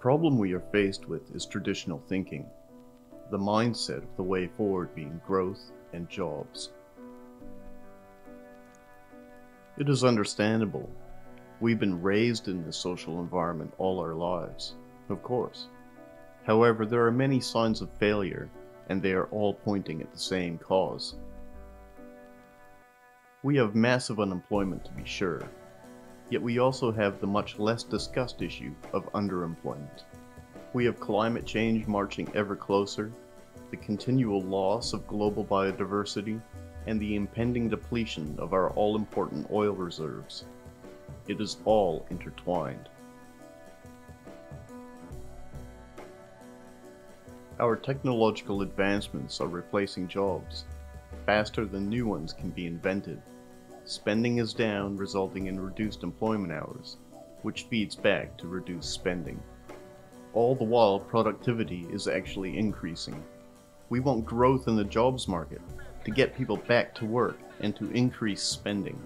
problem we are faced with is traditional thinking, the mindset of the way forward being growth and jobs. It is understandable. We've been raised in this social environment all our lives, of course. However, there are many signs of failure, and they are all pointing at the same cause. We have massive unemployment to be sure, yet we also have the much less discussed issue of underemployment. We have climate change marching ever closer, the continual loss of global biodiversity, and the impending depletion of our all-important oil reserves. It is all intertwined. Our technological advancements are replacing jobs, faster than new ones can be invented. Spending is down, resulting in reduced employment hours, which feeds back to reduced spending. All the while, productivity is actually increasing. We want growth in the jobs market to get people back to work and to increase spending.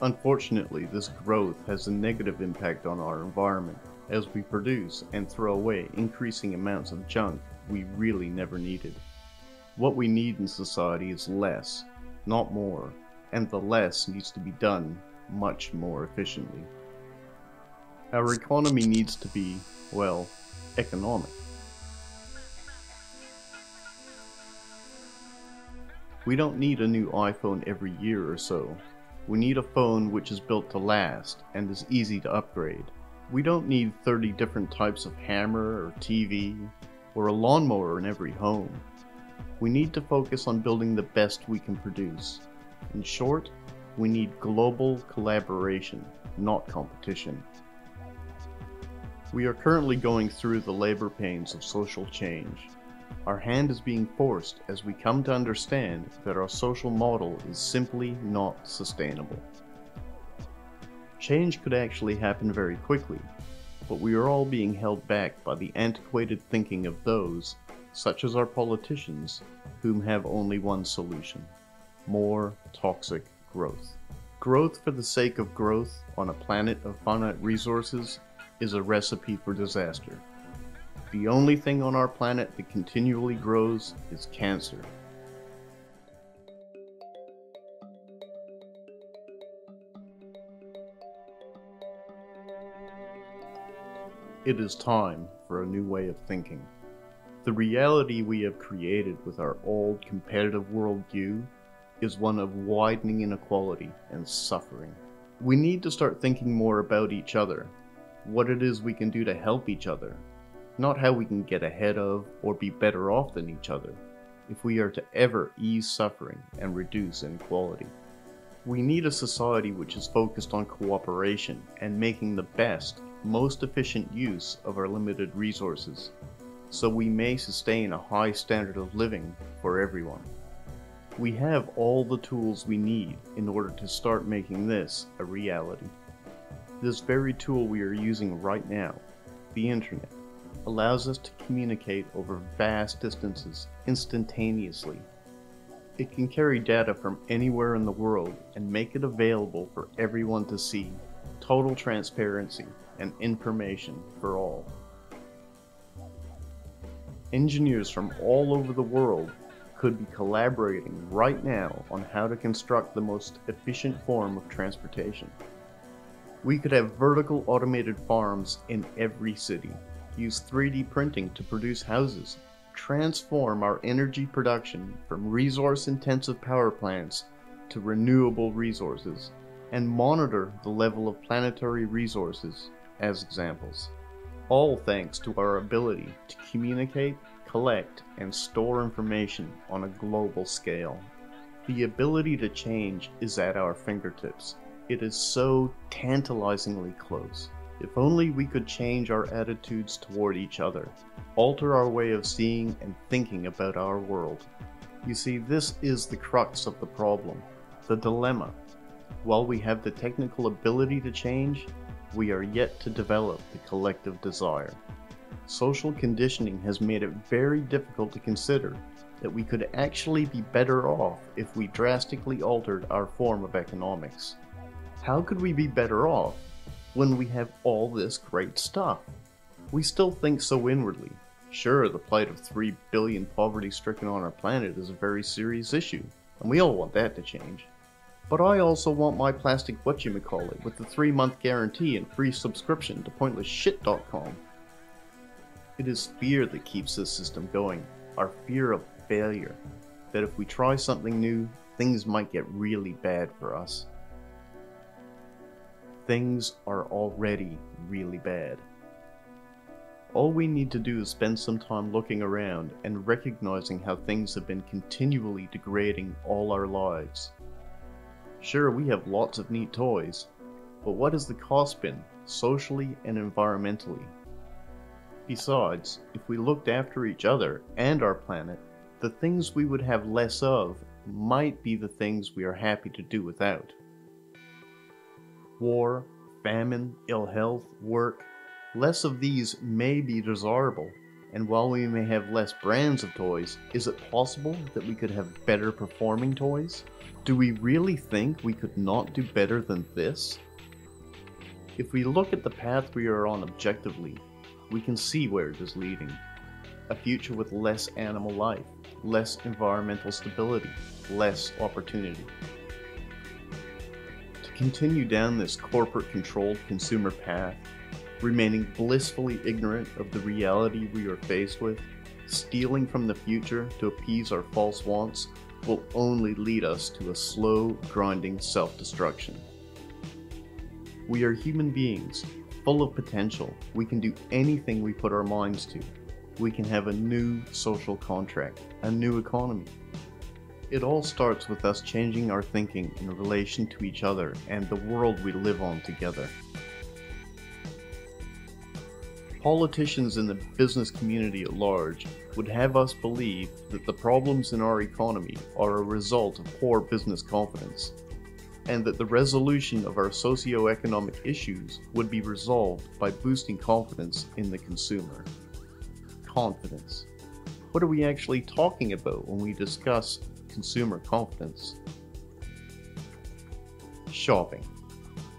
Unfortunately, this growth has a negative impact on our environment as we produce and throw away increasing amounts of junk we really never needed. What we need in society is less, not more, and the less needs to be done much more efficiently. Our economy needs to be, well, economic. We don't need a new iPhone every year or so. We need a phone which is built to last and is easy to upgrade. We don't need 30 different types of hammer or TV or a lawnmower in every home. We need to focus on building the best we can produce. In short, we need global collaboration, not competition. We are currently going through the labor pains of social change. Our hand is being forced as we come to understand that our social model is simply not sustainable. Change could actually happen very quickly, but we are all being held back by the antiquated thinking of those, such as our politicians, whom have only one solution more toxic growth. Growth for the sake of growth on a planet of finite resources is a recipe for disaster. The only thing on our planet that continually grows is cancer. It is time for a new way of thinking. The reality we have created with our old competitive worldview is one of widening inequality and suffering. We need to start thinking more about each other, what it is we can do to help each other, not how we can get ahead of or be better off than each other, if we are to ever ease suffering and reduce inequality. We need a society which is focused on cooperation and making the best most efficient use of our limited resources, so we may sustain a high standard of living for everyone. We have all the tools we need in order to start making this a reality. This very tool we are using right now, the internet, allows us to communicate over vast distances instantaneously. It can carry data from anywhere in the world and make it available for everyone to see. Total transparency and information for all. Engineers from all over the world could be collaborating right now on how to construct the most efficient form of transportation. We could have vertical automated farms in every city, use 3D printing to produce houses, transform our energy production from resource intensive power plants to renewable resources, and monitor the level of planetary resources as examples. All thanks to our ability to communicate, collect, and store information on a global scale. The ability to change is at our fingertips. It is so tantalizingly close. If only we could change our attitudes toward each other, alter our way of seeing and thinking about our world. You see, this is the crux of the problem, the dilemma. While we have the technical ability to change, we are yet to develop the collective desire. Social conditioning has made it very difficult to consider that we could actually be better off if we drastically altered our form of economics. How could we be better off? when we have all this great stuff? We still think so inwardly. Sure, the plight of 3 billion poverty stricken on our planet is a very serious issue, and we all want that to change. But I also want my plastic whatchamacallit with the 3 month guarantee and free subscription to pointlessshit.com. It is fear that keeps this system going, our fear of failure, that if we try something new, things might get really bad for us. Things are already really bad. All we need to do is spend some time looking around and recognizing how things have been continually degrading all our lives. Sure, we have lots of neat toys, but what has the cost been, socially and environmentally? Besides, if we looked after each other and our planet, the things we would have less of might be the things we are happy to do without. War, famine, ill health, work, less of these may be desirable, and while we may have less brands of toys, is it possible that we could have better performing toys? Do we really think we could not do better than this? If we look at the path we are on objectively, we can see where it is leading. A future with less animal life, less environmental stability, less opportunity. To continue down this corporate controlled consumer path, remaining blissfully ignorant of the reality we are faced with, stealing from the future to appease our false wants, will only lead us to a slow, grinding self destruction. We are human beings full of potential. We can do anything we put our minds to. We can have a new social contract, a new economy. It all starts with us changing our thinking in relation to each other and the world we live on together. Politicians in the business community at large would have us believe that the problems in our economy are a result of poor business confidence and that the resolution of our socio-economic issues would be resolved by boosting confidence in the consumer. Confidence. What are we actually talking about when we discuss consumer confidence? Shopping.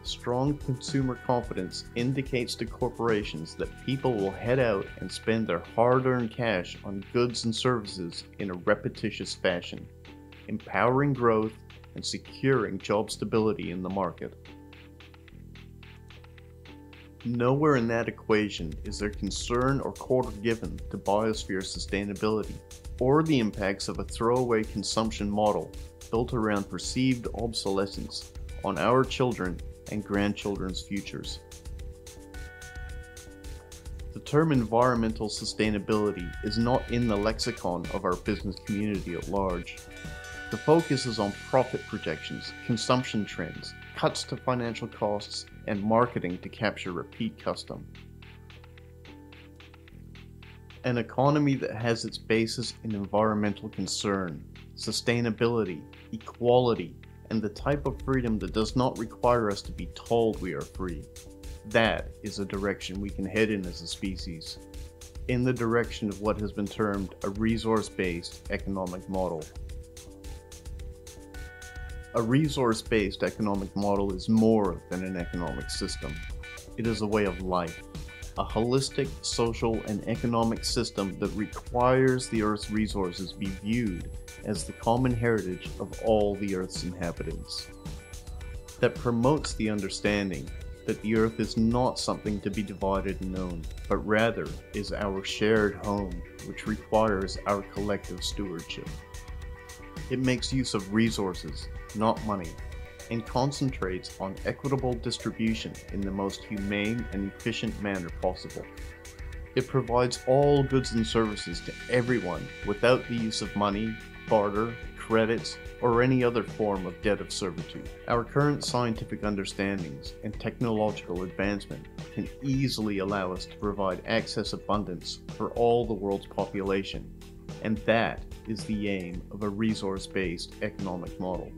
Strong consumer confidence indicates to corporations that people will head out and spend their hard earned cash on goods and services in a repetitious fashion, empowering growth and securing job stability in the market. Nowhere in that equation is there concern or quarter given to biosphere sustainability or the impacts of a throwaway consumption model built around perceived obsolescence on our children and grandchildren's futures. The term environmental sustainability is not in the lexicon of our business community at large. The focus is on profit projections, consumption trends, cuts to financial costs, and marketing to capture repeat custom. An economy that has its basis in environmental concern, sustainability, equality, and the type of freedom that does not require us to be told we are free. That is a direction we can head in as a species, in the direction of what has been termed a resource based economic model. A resource based economic model is more than an economic system, it is a way of life. A holistic social and economic system that requires the Earth's resources be viewed as the common heritage of all the Earth's inhabitants. That promotes the understanding that the Earth is not something to be divided and owned, but rather is our shared home, which requires our collective stewardship. It makes use of resources, not money, and concentrates on equitable distribution in the most humane and efficient manner possible. It provides all goods and services to everyone without the use of money, barter, credits, or any other form of debt of servitude. Our current scientific understandings and technological advancement can easily allow us to provide access abundance for all the world's population, and that is the aim of a resource based economic model.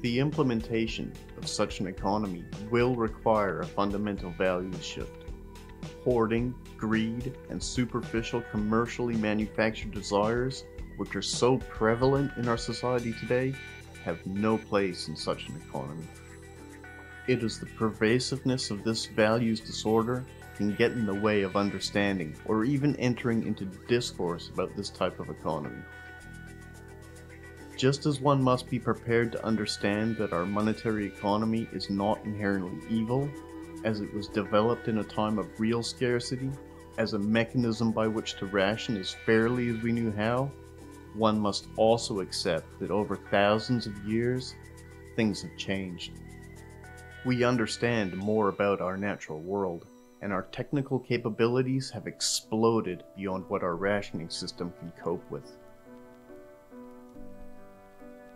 The implementation of such an economy will require a fundamental values shift. Hoarding, greed, and superficial commercially manufactured desires, which are so prevalent in our society today, have no place in such an economy. It is the pervasiveness of this values disorder can get in the way of understanding or even entering into discourse about this type of economy. Just as one must be prepared to understand that our monetary economy is not inherently evil, as it was developed in a time of real scarcity, as a mechanism by which to ration as fairly as we knew how, one must also accept that over thousands of years, things have changed. We understand more about our natural world, and our technical capabilities have exploded beyond what our rationing system can cope with.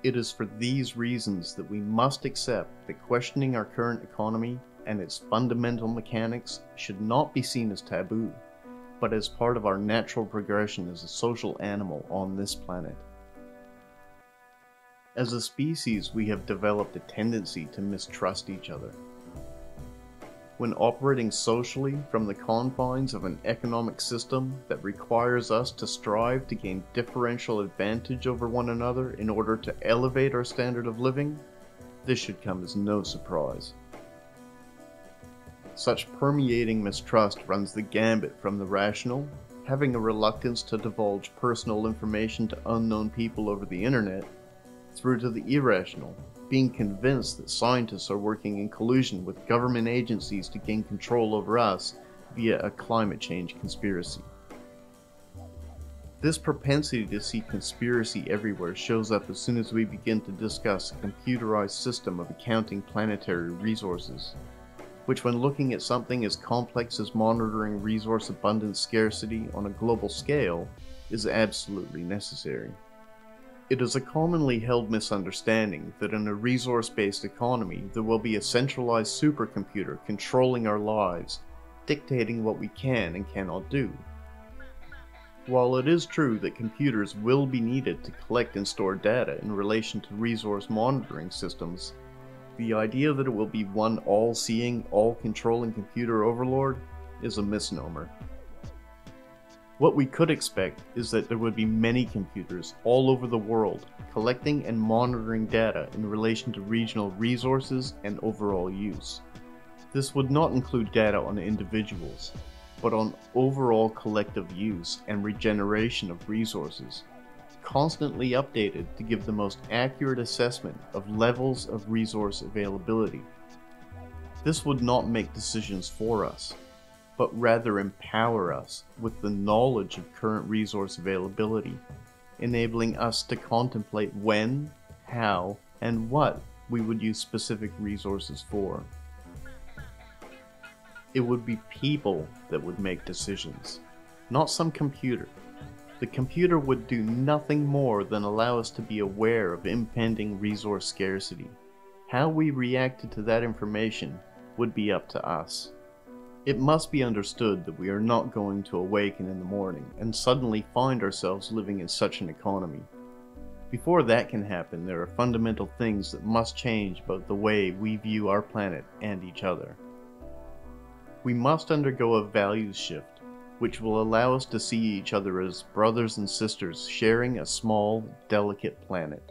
It is for these reasons that we must accept that questioning our current economy and its fundamental mechanics should not be seen as taboo, but as part of our natural progression as a social animal on this planet. As a species, we have developed a tendency to mistrust each other when operating socially from the confines of an economic system that requires us to strive to gain differential advantage over one another in order to elevate our standard of living, this should come as no surprise. Such permeating mistrust runs the gambit from the rational, having a reluctance to divulge personal information to unknown people over the internet, through to the irrational, being convinced that scientists are working in collusion with government agencies to gain control over us via a climate change conspiracy. This propensity to see conspiracy everywhere shows up as soon as we begin to discuss a computerized system of accounting planetary resources, which when looking at something as complex as monitoring resource abundance scarcity on a global scale is absolutely necessary. It is a commonly held misunderstanding that in a resource-based economy there will be a centralized supercomputer controlling our lives, dictating what we can and cannot do. While it is true that computers will be needed to collect and store data in relation to resource monitoring systems, the idea that it will be one all-seeing, all-controlling computer overlord is a misnomer. What we could expect is that there would be many computers all over the world collecting and monitoring data in relation to regional resources and overall use. This would not include data on individuals, but on overall collective use and regeneration of resources, constantly updated to give the most accurate assessment of levels of resource availability. This would not make decisions for us, but rather empower us with the knowledge of current resource availability, enabling us to contemplate when, how, and what we would use specific resources for. It would be people that would make decisions, not some computer. The computer would do nothing more than allow us to be aware of impending resource scarcity. How we reacted to that information would be up to us. It must be understood that we are not going to awaken in the morning and suddenly find ourselves living in such an economy. Before that can happen, there are fundamental things that must change about the way we view our planet and each other. We must undergo a values shift, which will allow us to see each other as brothers and sisters sharing a small, delicate planet.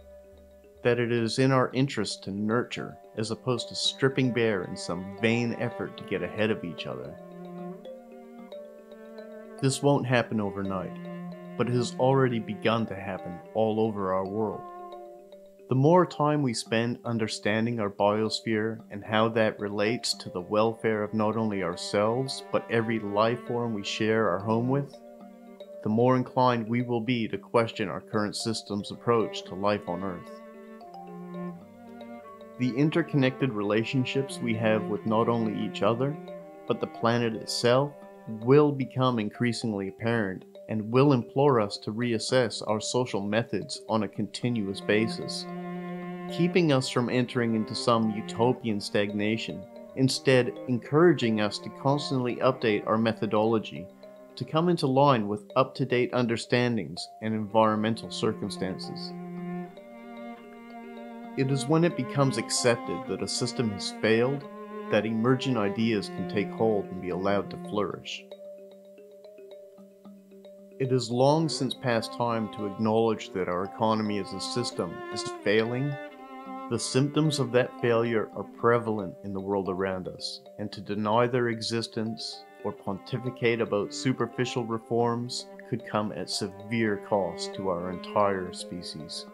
That it is in our interest to nurture as opposed to stripping bare in some vain effort to get ahead of each other. This won't happen overnight, but it has already begun to happen all over our world. The more time we spend understanding our biosphere and how that relates to the welfare of not only ourselves, but every life form we share our home with, the more inclined we will be to question our current system's approach to life on Earth. The interconnected relationships we have with not only each other, but the planet itself will become increasingly apparent and will implore us to reassess our social methods on a continuous basis, keeping us from entering into some utopian stagnation, instead encouraging us to constantly update our methodology to come into line with up-to-date understandings and environmental circumstances. It is when it becomes accepted that a system has failed that emergent ideas can take hold and be allowed to flourish. It is long since past time to acknowledge that our economy as a system is failing The symptoms of that failure are prevalent in the world around us, and to deny their existence or pontificate about superficial reforms could come at severe cost to our entire species.